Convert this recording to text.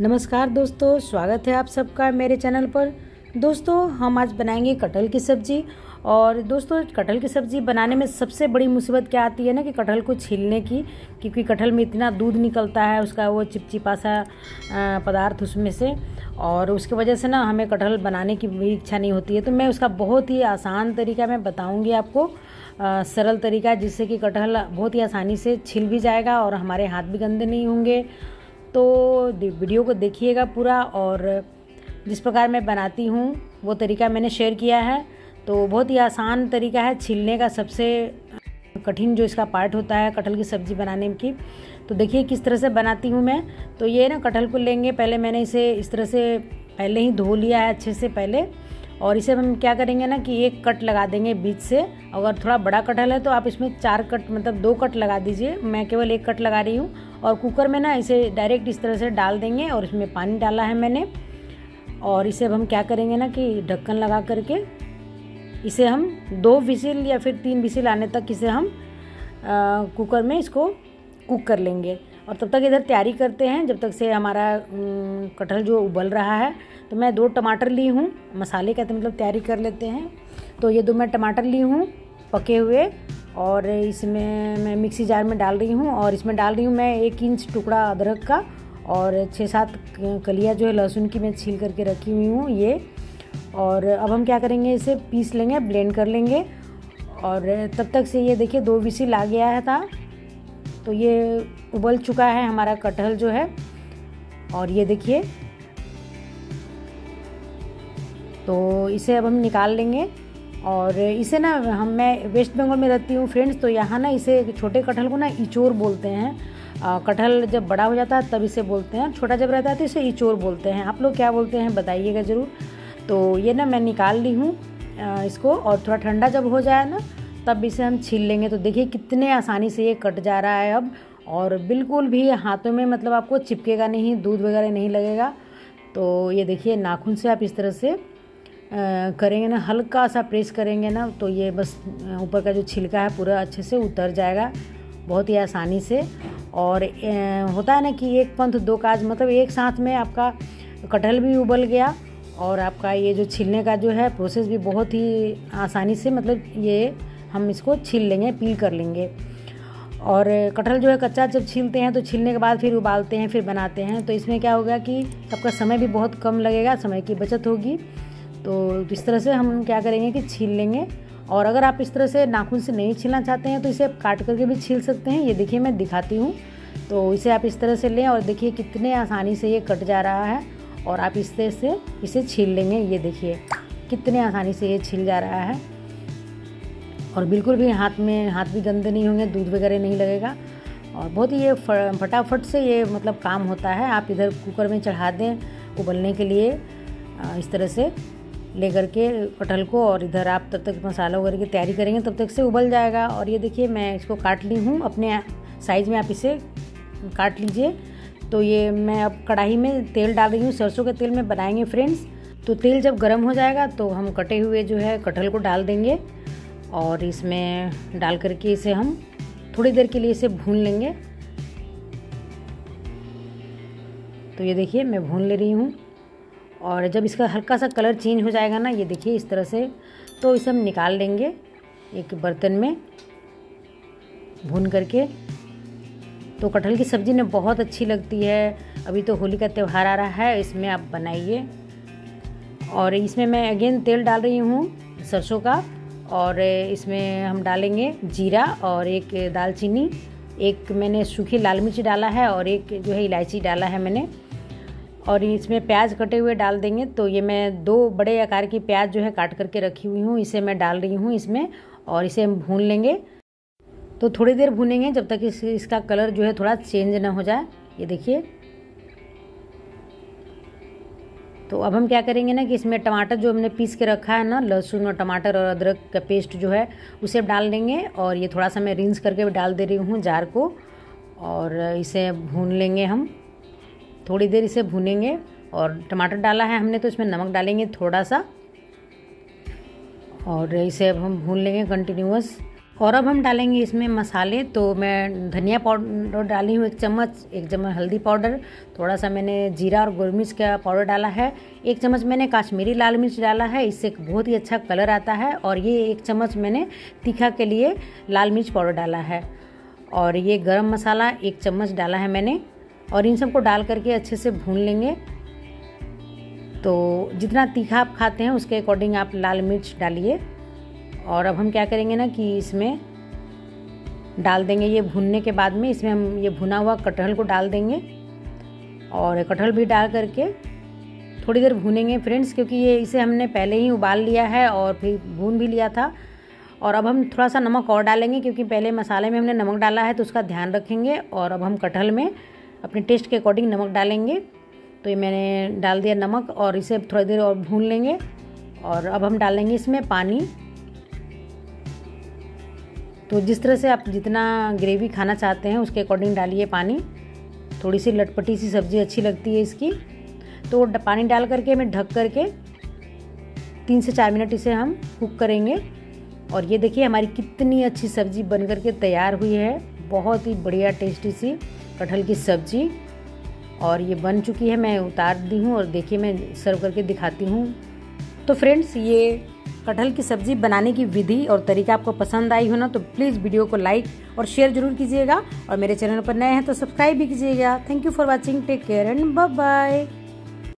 नमस्कार दोस्तों स्वागत है आप सबका मेरे चैनल पर। दोस्तों हम आज बनाएँगे कटहल की सब्ज़ी। और दोस्तों कटहल की सब्ज़ी बनाने में सबसे बड़ी मुसीबत क्या आती है ना कि कटहल को छीलने की क्योंकि कटहल में इतना दूध निकलता है उसका वो चिपचिपा सा पदार्थ उसमें से। और उसकी वजह से ना हमें कटहल बनाने की भी इच्छा नहीं होती है। तो मैं उसका बहुत ही आसान तरीका मैं बताऊँगी आपको। आ, सरल तरीका जिससे कि कटहल बहुत ही आसानी से छिल भी जाएगा और हमारे हाथ भी गंदे नहीं होंगे। तो वीडियो को देखिएगा पूरा और जिस प्रकार मैं बनाती हूँ, वो तरीका मैंने शेयर किया है। तो बहुत ही आसान तरीका है छीलने का सबसे कठिन जो इसका पार्ट होता है, कटहल की सब्ज़ी बनाने की। तो देखिए किस तरह से बनाती हूँ मैं। तो ये ना कटहल को लेंगे, पहले मैंने इसे इस तरह से पहले ही धो लिया है, अच्छे से पहले। और इसे हम क्या करेंगे ना कि एक कट लगा देंगे बीच से। अगर थोड़ा बड़ा कटहल है तो आप इसमें चार कट मतलब दो कट लगा दीजिए। मैं केवल एक कट लगा रही हूँ और कुकर में ना इसे डायरेक्ट इस तरह से डाल देंगे और इसमें पानी डाला है मैंने। और इसे अब हम क्या करेंगे ना कि ढक्कन लगा करके इसे हम दो विसिल या फिर तीन विसिल आने तक इसे हम आ, कुकर में इसको कुक कर लेंगे। और तब तक इधर तैयारी करते हैं। जब तक से हमारा कटहल जो उबल रहा है तो मैं दो टमाटर ली हूँ। मसाले का तो मतलब तैयारी कर लेते हैं। तो ये दो मैं टमाटर ली हूँ, पके हुए, और इसमें मैं मिक्सी जार में डाल रही हूँ, और इसमें डाल रही हूँ मैं एक इंच टुकड़ा अदरक का, और छः सात कलिया जो है लहसुन की मैं छील करके रखी हुई हूँ ये। और अब हम क्या करेंगे, इसे पीस लेंगे, ब्लेंड कर लेंगे। और तब तक से ये देखिए, दो विसिल आ गया है था। तो ये उबल चुका है हमारा कटहल जो है। और ये देखिए। तो इसे अब हम निकाल लेंगे। और इसे ना हम, मैं वेस्ट बंगाल में रहती हूँ फ्रेंड्स तो यहाँ ना इसे छोटे कटहल को ना इचोर बोलते हैं। कटहल जब बड़ा हो जाता है तब इसे बोलते हैं। छोटा जब रहता है तो इसे इचोर बोलते हैं। आप लोग क्या बोलते हैं बताइएगा ज़रूर। तो ये ना मैं निकाल ली हूँ इसको। और थोड़ा ठंडा जब हो जाए ना तब इसे हम छील लेंगे। तो देखिए कितने आसानी से ये कट जा रहा है अब। और बिल्कुल भी हाथों में मतलब आपको चिपकेगा नहीं, दूध वगैरह नहीं लगेगा। तो ये देखिए नाखून से आप इस तरह से करेंगे ना, हल्का सा प्रेस करेंगे ना तो ये बस ऊपर का जो छिलका है पूरा अच्छे से उतर जाएगा, बहुत ही आसानी से। और होता है ना कि एक पंथ दो काज मतलब एक साथ में आपका कटहल भी उबल गया और आपका ये जो छिलने का जो है प्रोसेस भी बहुत ही आसानी से मतलब ये हम इसको छील लेंगे, पील कर लेंगे। और कटहल जो है कच्चा जब छीलते हैं तो छीलने के बाद फिर उबालते हैं, फिर बनाते हैं। तो इसमें क्या होगा कि आपका समय भी बहुत कम लगेगा, समय की बचत होगी। तो इस तरह से हम क्या करेंगे कि छील लेंगे। और अगर आप इस तरह से नाखून से नहीं छीलना चाहते हैं तो इसे आप काट करके भी छील सकते हैं। ये देखिए मैं दिखाती हूँ। तो इसे आप इस तरह से लें और देखिए कितने आसानी से ये कट जा रहा है। और आप इस तरह से इसे छील लेंगे। ये देखिए कितने आसानी से ये छील जा रहा है। और बिल्कुल भी हाथ में, हाथ भी गंदे नहीं होंगे, दूध वगैरह नहीं लगेगा। और बहुत ही ये फटाफट से ये मतलब काम होता है। आप इधर कुकर में चढ़ा दें उबलने के लिए इस तरह से ले करके कटहल को और इधर आप तब तक मसाला वगैरह की तैयारी करेंगे, तब तक से उबल जाएगा। और ये देखिए, मैं इसको काट ली हूँ। अपने साइज़ में आप इसे काट लीजिए। तो ये मैं अब कढ़ाई में तेल डाल रही हूँ। सरसों के तेल में बनाएँगे फ्रेंड्स। तो तेल जब गर्म हो जाएगा तो हम कटे हुए जो है कटहल को डाल देंगे। और इसमें डाल करके इसे हम थोड़ी देर के लिए इसे भून लेंगे। तो ये देखिए, मैं भून ले रही हूँ। और जब इसका हल्का सा कलर चेंज हो जाएगा ना, ये देखिए, इस तरह से तो इसे हम निकाल लेंगे एक बर्तन में भून करके। तो कटहल की सब्ज़ी ने बहुत अच्छी लगती है। अभी तो होली का त्यौहार आ रहा है, इसमें आप बनाइए। और इसमें मैं अगेन तेल डाल रही हूँ सरसों का। और इसमें हम डालेंगे जीरा और एक दालचीनी। एक मैंने सूखी लाल मिर्च डाला है और एक जो है इलायची डाला है मैंने। और इसमें प्याज कटे हुए डाल देंगे। तो ये मैं दो बड़े आकार की प्याज जो है काट करके रखी हुई हूँ इसे मैं डाल रही हूँ इसमें और इसे हम भून लेंगे। तो थोड़ी देर भूनेंगे जब तक इस, इसका कलर जो है थोड़ा चेंज ना हो जाए। ये देखिए। तो अब हम क्या करेंगे ना कि इसमें टमाटर जो हमने पीस के रखा है ना, लहसुन और टमाटर और अदरक का पेस्ट जो है, उसे डाल देंगे और ये थोड़ा सा मैं रिंस करके भी डाल दे रही हूँ जार को और इसे भून लेंगे हम। थोड़ी देर इसे भूनेंगे और टमाटर डाला है हमने तो इसमें नमक डालेंगे थोड़ा सा और इसे अब हम भून लेंगे कंटिन्यूस और अब हम डालेंगे इसमें मसाले तो मैं धनिया पाउडर डाली हूँ एक चम्मच एक चम्मच हल्दी पाउडर, थोड़ा सा मैंने जीरा और गोल मिर्च का पाउडर डाला है, एक चम्मच मैंने काश्मीरी लाल मिर्च डाला है, इससे बहुत ही अच्छा कलर आता है, और ये एक चम्मच मैंने तीखा के लिए लाल मिर्च पाउडर डाला है, और ये गरम मसाला एक चम्मच डाला है मैंने, और इन सबको डाल करके अच्छे से भून लेंगे। तो जितना तीखा आप खाते हैं, उसके अकॉर्डिंग आप लाल मिर्च डालिए। और अब हम क्या करेंगे ना कि इसमें डाल देंगे ये भुनने के बाद में, इसमें हम ये भुना हुआ कटहल को डाल देंगे। और कटहल भी डाल करके थोड़ी देर भूनेंगे फ्रेंड्स, क्योंकि ये इसे हमने पहले ही उबाल लिया है और फिर भून भी लिया था। और अब हम थोड़ा सा नमक और डालेंगे, क्योंकि पहले मसाले में हमने नमक डाला है तो उसका ध्यान रखेंगे। और अब हम कटहल में अपने टेस्ट के अकॉर्डिंग नमक डालेंगे। तो ये मैंने डाल दिया नमक और इसे थोड़ी देर और भून लेंगे। और अब हम डालेंगे इसमें पानी। तो जिस तरह से आप जितना ग्रेवी खाना चाहते हैं, उसके अकॉर्डिंग डालिए पानी। थोड़ी सी लटपटी सी सब्ज़ी अच्छी लगती है इसकी। तो पानी डाल करके, हमें ढक करके तीन से चार मिनट इसे हम कुक करेंगे। और ये देखिए, हमारी कितनी अच्छी सब्ज़ी बन करके तैयार हुई है। बहुत ही बढ़िया टेस्टी सी कटहल की सब्ज़ी। और ये बन चुकी है, मैं उतार दी हूँ और देखिए, मैं सर्व करके दिखाती हूँ। तो फ्रेंड्स ये कटहल की सब्ज़ी बनाने की विधि और तरीका आपको पसंद आई हो ना तो प्लीज़ वीडियो को लाइक और शेयर ज़रूर कीजिएगा। और मेरे चैनल पर नए हैं तो सब्सक्राइब भी कीजिएगा। Thank you for watching take care and bye